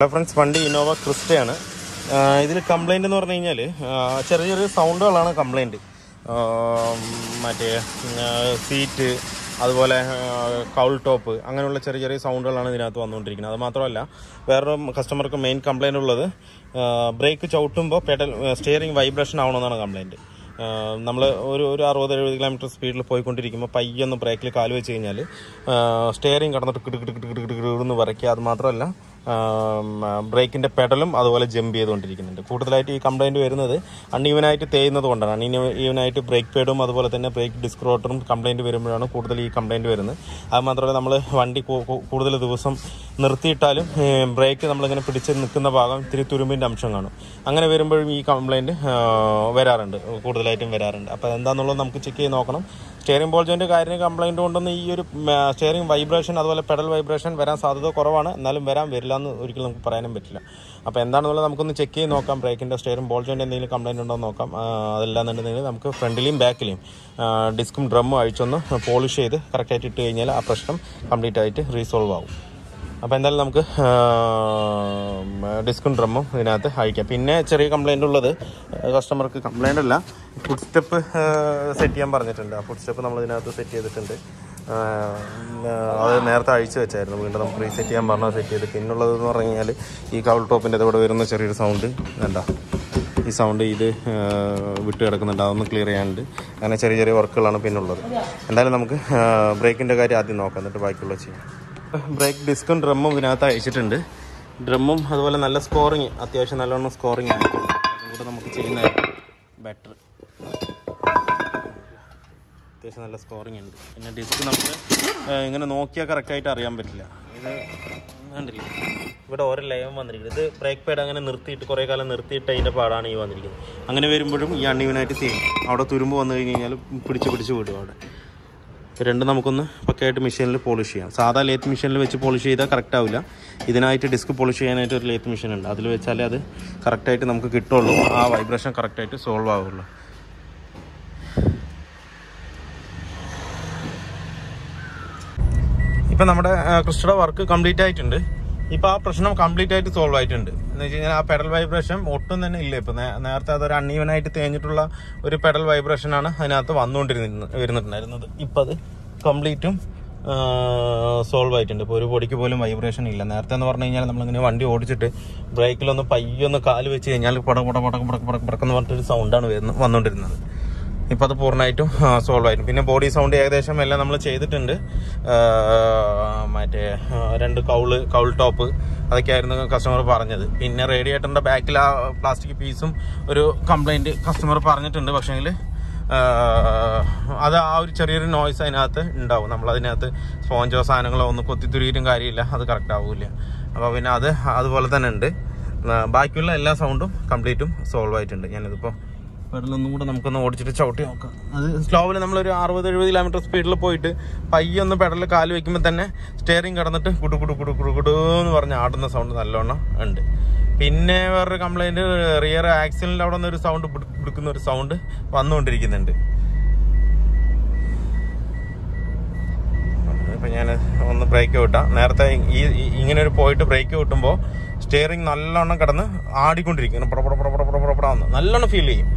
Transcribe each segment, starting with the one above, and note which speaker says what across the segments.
Speaker 1: Hello friends വണ്ടി Innova ക്രിസ്റ്റയാണ് ഇതിൽ കംപ്ലൈന്റ് എന്ന് പറഞ്ഞു കഴിഞ്ഞാൽ ചെറിയ ചെറിയ സൗണ്ടുകളാണ് കംപ്ലൈന്റ് മറ്റേ സീറ്റ് അതുപോലെ കൗൾ ടോപ്പ് അങ്ങനെയുള്ള ചെറിയ ചെറിയ സൗണ്ടുകളാണ് ഇതിനകത്ത് വന്നുകൊണ്ടിരിക്കുന്നത് അതുമാത്രമല്ല വേറൊരു കസ്റ്റമർക്ക് മെയിൻ കംപ്ലൈന്റ് ഉള്ളത് ബ്രേക്ക് ചവിട്ടുമ്പോൾ പെഡൽ സ്റ്റിയറിംഗ് വൈബ്രേഷൻ ആവണമെന്നാണ് കംപ്ലൈന്റ് നമ്മൾ ഒരു ഒരു അറുപത് എഴുപത് കിലോമീറ്റർ സ്പീഡിൽ പോയിക്കൊണ്ടിരിക്കുമ്പോൾ പയ്യൊന്ന് ബ്രേക്കിൽ കാൽ വെച്ച് കഴിഞ്ഞാൽ സ്റ്റിയറിംഗ് കടന്നിട്ട് കിടു കിടു കിടു കിടു കിടു എന്ന് വരയ്ക്കുക അത് ബ്രേക്കിന്റെ പെഡലും അതുപോലെ ജമ്പ് ചെയ്തുകൊണ്ടിരിക്കുന്നുണ്ട്. കൂടുതലായിട്ട് ഈ കംപ്ലൈന്റ് വരുന്നത് അൺഈവനായിട്ട് തേയുന്നത് കൊണ്ടാണ് അൺഈവനായിട്ട് ബ്രേക്ക് പേഡും അതുപോലെ തന്നെ ബ്രേക്ക് ഡിസ്ക് റോട്ടറും കംപ്ലൈന്റ് വരുമ്പോഴാണ് കൂടുതൽ ഈ കംപ്ലൈന്റ് വരുന്നത്. അത് മാത്രമല്ല നമ്മൾ വണ്ടി കൂടുതൽ ദിവസം നിർത്തിയിട്ടാലും ബ്രേക്ക് നമ്മളിങ്ങനെ പിടിച്ച് നിൽക്കുന്ന ഭാഗം ഇത്തിരി തുരുമ്പിന്റെ അംശം കാണും. അങ്ങനെ വരുമ്പോഴും ഈ കംപ്ലൈന്റ് വരാറുണ്ട്. കൂടുതലായിട്ടും വരാറുണ്ട്. അപ്പോൾ എന്താണെന്നുള്ളത് നമുക്ക് ചെക്ക് ചെയ്ത് നോക്കണം. സ്റ്റിയറിംഗ് ബോൾ ജോയിന്റെ കാര്യം കംപ്ലൈന്റ് കൊണ്ടൊന്നും ഈ ഒരു സ്റ്റിയറിംഗ് വൈബ്രേഷൻ അതുപോലെ പെഡൽ വൈബ്രേഷൻ വരാൻ സാധ്യത കുറവാണ്. എന്നാലും വരാൻ വരില്ല എന്ന് ഒരിക്കലും നമുക്ക് പറയാനും പറ്റില്ല. അപ്പോൾ എന്താണെന്നുള്ളത് നമുക്കൊന്ന് ചെക്ക് ചെയ്ത് നോക്കാം. ബ്രേക്കിന്റെ സ്റ്റിയറിംഗ് ബോൾ ജോയിന്റെ എന്തെങ്കിലും കംപ്ലൈന്റ് ഉണ്ടോ എന്ന് നോക്കാം. അതെല്ലാം അതല്ലാന്നുണ്ടെങ്കിൽ നമുക്ക് ഫ്രണ്ടിലെയും ബാക്കിലെയും ഡിസ്കും ഡ്രമ്മും അഴിച്ചൊന്ന് പോളിഷ് ചെയ്ത് കറക്റ്റായിട്ട് ഇട്ട് കഴിഞ്ഞാൽ ആ പ്രശ്നം കംപ്ലീറ്റ് ആയിട്ട് റീസോൾവ് ആവും. അപ്പോൾ എന്തായാലും നമുക്ക് ഡിസ്കും ഡ്രമ്മും ഇതിനകത്ത് അയക്കാം. പിന്നെ ചെറിയ കംപ്ലൈന്റ് ഉള്ളത് കസ്റ്റമർക്ക് കംപ്ലൈന്റ് അല്ല ഫുഡ് സ്റ്റെപ്പ് സെറ്റ് ചെയ്യാൻ പറഞ്ഞിട്ടുണ്ട്. ആ ഫുഡ് സ്റ്റെപ്പ് നമ്മൾ ഇതിനകത്ത് സെറ്റ് ചെയ്തിട്ടുണ്ട്. അത് നേരത്തെ അഴിച്ചു വെച്ചായിരുന്നു. വീണ്ടും നമുക്ക് റീസെറ്റ് ചെയ്യാൻ പറഞ്ഞാൽ സെറ്റ് ചെയ്ത്. പിന്നെ എന്ന് പറഞ്ഞു കഴിഞ്ഞാൽ ഈ കൗൾ ടോപ്പിന്റെ അതോടെ വരുന്ന ചെറിയൊരു സൗണ്ട് വേണ്ട ഈ സൗണ്ട് ഇത് വിട്ട് കിടക്കുന്നുണ്ട്. അതൊന്ന് ക്ലിയർ ചെയ്യാനുണ്ട്. അങ്ങനെ ചെറിയ ചെറിയ വർക്കുകളാണ് പിന്നുള്ളത്. എന്തായാലും നമുക്ക് ബ്രേക്കിന്റെ കാര്യം ആദ്യം നോക്കാം. എന്നിട്ട് ബാക്കിയുള്ള ചെയ്യാം. ബ്രേക്ക് ഡിസ്കും ഡ്രമ്മും ഇതിനകത്ത് അയച്ചിട്ടുണ്ട്. ഡ്രമ്മും അതുപോലെ നല്ല സ്കോറിങ് അത്യാവശ്യം നല്ലോണം സ്കോറിങ് ആണ്. അതുകൂടെ നമുക്ക് ചെയ്യുന്നതായിരിക്കും ബെറ്റർ അത്യാവശ്യം നല്ല സ്കോറിങ് ഉണ്ട്. പിന്നെ ഡിസ്ക് നമുക്ക് ഇങ്ങനെ നോക്കിയാൽ കറക്റ്റായിട്ട് അറിയാൻ പറ്റില്ല. ഇത് കണ്ടില്ലേ? ഇവിടെ ഓരോ ലയം വന്നിരിക്കുന്നത് ഇത് ബ്രേക്ക് പാഡ് അങ്ങനെ നിർത്തിയിട്ട് കുറേ കാലം നിർത്തിയിട്ട് അതിന്റെ പാടാണ് ഈ വന്നിരിക്കുന്നത്. അങ്ങനെ വരുമ്പോഴും ഈ അണ്ണീവനായിട്ട് ചെയ്യും അവിടെ തുരുമ്പ് വന്നു കഴിഞ്ഞ് കഴിഞ്ഞാൽ പിടിച്ച് പിടിച്ച് വിടും അവിടെ. രണ്ട് നമുക്കൊന്ന് പക്കയായിട്ട് മെഷീനിൽ പോളിഷ് ചെയ്യാം. സാധാ ലേത്ത് മെഷീനിൽ വെച്ച് പോളിഷ് ചെയ്താൽ കറക്റ്റ് ആവില്ല. ഇതിനായിട്ട് ഡിസ്ക് പോളിഷ് ചെയ്യാനായിട്ട് ഒരു ലേത്ത് മെഷീൻ ഉണ്ട്. അതിൽ വെച്ചാലേ അത് കറക്റ്റായിട്ട് നമുക്ക് കിട്ടുള്ളൂ. ആ വൈബ്രേഷൻ കറക്റ്റായിട്ട് സോൾവ് ആവുള്ളൂ. ഇപ്പം നമ്മുടെ ക്രിസ്റ്റയുടെ വർക്ക് കംപ്ലീറ്റ് ആയിട്ടുണ്ട്. ഇപ്പം ആ പ്രശ്നം കംപ്ലീറ്റ് ആയിട്ട് സോൾവ് ആയിട്ടുണ്ട്. എന്ന് വെച്ച് കഴിഞ്ഞാൽ ആ പെഡൽ വൈബ്രേഷൻ ഒട്ടും തന്നെ ഇല്ല. ഇപ്പോൾ നേരത്തെ അതൊരു അൺഈവനായിട്ട് തേഞ്ഞിട്ടുള്ള ഒരു പെഡൽ വൈബ്രേഷൻ ആണ് അതിനകത്ത് വന്നുകൊണ്ടിരുന്ന വരുന്നിട്ടുണ്ടായിരുന്നത് ഇപ്പം അത് കംപ്ലീറ്റും സോൾവ് ആയിട്ടുണ്ട്. ഇപ്പോൾ ഒരു പൊടിക്ക് പോലും വൈബ്രേഷൻ ഇല്ല. നേരത്തെ എന്ന് പറഞ്ഞു കഴിഞ്ഞാൽ നമ്മളിങ്ങനെ വണ്ടി ഓടിച്ചിട്ട് ബ്രേക്കിലൊന്ന് പയ്യൊന്ന് കാൽ വെച്ച് കഴിഞ്ഞാൽ പട പട പടക്ക് പടക്ക് പടക്ക് പടക്കെന്ന് പറഞ്ഞിട്ടൊരു സൗണ്ടാണ് വരുന്നത് വന്നുകൊണ്ടിരുന്നത്. ഇപ്പം അത് പൂർണമായിട്ടും സോൾവ് ആയിരുന്നു പിന്നെ ബോഡി സൗണ്ട് ഏകദേശം എല്ലാം നമ്മൾ ചെയ്തിട്ടുണ്ട്. മറ്റേ രണ്ട് കൗൾ കൗൾ ടോപ്പ് അതൊക്കെയായിരുന്നു കസ്റ്റമർ പറഞ്ഞത്. പിന്നെ റേഡിയേറ്ററിന്റെ ബാക്കിൽ ആ പ്ലാസ്റ്റിക് പീസും ഒരു കംപ്ലൈന്റ് കസ്റ്റമർ പറഞ്ഞിട്ടുണ്ട്. പക്ഷേങ്കിൽ അത് ആ ഒരു ചെറിയൊരു നോയ്സ് അതിനകത്ത് ഉണ്ടാവും. നമ്മളതിനകത്ത് സ്പോഞ്ചോ സാധനങ്ങളോ ഒന്നും കൊത്തിത്തുരിയിട്ടും കാര്യമില്ല. അത് കറക്റ്റ് ആവില്ല. അപ്പോൾ പിന്നെ അത് അതുപോലെ തന്നെ ഉണ്ട്. ബാക്കിയുള്ള എല്ലാ സൗണ്ടും കംപ്ലീറ്റും സോൾവ് ആയിട്ടുണ്ട്. ഞാനിതിപ്പോൾ പെടലൊന്നും കൂടെ നമുക്കൊന്ന് ഓടിച്ചിട്ട് ചവിട്ടി നോക്കാം അത് സ്ലോവിൽ നമ്മളൊരു അറുപത് എഴുപത് കിലോമീറ്റർ സ്പീഡിൽ പോയിട്ട് പയ്യെ ഒന്ന് പെടലിൽ കാൽ വെക്കുമ്പോൾ തന്നെ സ്റ്റിയറിംഗ് കടന്നിട്ട് കുടു കുടു കുടു കുടു കുടു എന്ന് പറഞ്ഞ് ആടുന്ന സൗണ്ട് നല്ലോണം ഉണ്ട് പിന്നെ വേറൊരു കംപ്ലൈന്റ് റിയർ ആക്സിഡന്റിൽ അവിടെ നിന്ന് ഒരു സൗണ്ട് പിടിക്കുന്ന ഒരു സൗണ്ട് വന്നുകൊണ്ടിരിക്കുന്നുണ്ട് ഇപ്പം ഞാൻ ഒന്ന് ബ്രേക്ക് വിട്ടാം നേരത്തെ ഈ ഇങ്ങനെ ഒരു പോയിട്ട് ബ്രേക്ക് വിട്ടുമ്പോൾ സ്റ്റിയറിംഗ് നല്ലോണം കിടന്ന് ആടിക്കൊണ്ടിരിക്കും ഇങ്ങനെ പട പട പട പട പട പട പട നല്ലോണം ഫീൽ ചെയ്യും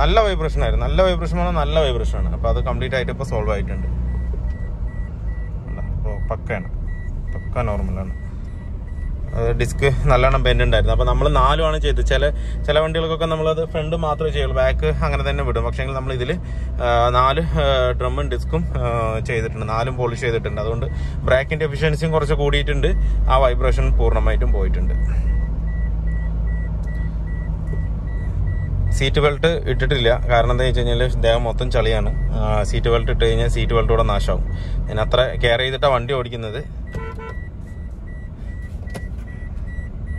Speaker 1: നല്ല വൈബ്രേഷൻ ആയിരുന്നു. നല്ല വൈബ്രേഷൻ ആണ് നല്ല വൈബ്രേഷൻ ആണ്. അപ്പോൾ അത് കംപ്ലീറ്റ് ആയിട്ട് ഇപ്പോൾ സോൾവ് ആയിട്ടുണ്ട്. അപ്പോൾ പക്കയാണ്. പക്ക നോർമലാണ് ഡിസ്ക് നല്ലോണം ബെൻഡ് ഉണ്ടായിരുന്നു. അപ്പോൾ നമ്മൾ നാലുമാണ് ചെയ്തത്. ചില ചില വണ്ടികൾക്കൊക്കെ നമ്മളത് ഫ്രണ്ട് മാത്രമേ ചെയ്യുള്ളൂ. ബാക്ക് അങ്ങനെ തന്നെ വിടും. പക്ഷേ നമ്മൾ ഇതിൽ നാല് ഡ്രമ്മും ഡിസ്കും ചെയ്തിട്ടുണ്ട്. നാലും പോളിഷ് ചെയ്തിട്ടുണ്ട്. അതുകൊണ്ട് ബ്രേക്കിന്റെ എഫിഷ്യൻസിയും കുറച്ച് കൂടിയിട്ടുണ്ട്. ആ വൈബ്രേഷൻ പൂർണമായിട്ടും പോയിട്ടുണ്ട്. സീറ്റ് ബെൽറ്റ് ഇട്ടിട്ടില്ല. കാരണം എന്താ വെച്ച് കഴിഞ്ഞാൽ ദേഹം മൊത്തം ചളിയാണ്. സീറ്റ് ബെൽറ്റ് ഇട്ട് കഴിഞ്ഞാൽ സീറ്റ് ബെൽറ്റ് കൂടെ നാശമാവും ഞാൻ അത്ര കെയർ ചെയ്തിട്ടാണ് വണ്ടി ഓടിക്കുന്നത്.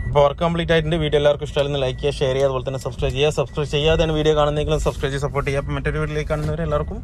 Speaker 1: അപ്പോൾ വർക്ക് കംപ്ലീറ്റ് ആയിട്ടുണ്ട്. വീഡിയോ എല്ലാവർക്കും ഇഷ്ടമായിരുന്നു ലൈക്ക് ചെയ്യുക ഷെയർ ചെയ്യുക അതുപോലെ തന്നെ സബ്സ്ക്രൈബ് ചെയ്യുക. സബ്സ്ക്രൈബ് ചെയ്യാതെ വീഡിയോ കാണുന്നെങ്കിലും സബ്സ്ക്രൈബ് ചെയ്ത് സപ്പോർട്ട് ചെയ്യുക. അപ്പോൾ മറ്റൊരു വീഡിയോയിലേക്ക് കാണുന്നവരെ എല്ലാവർക്കും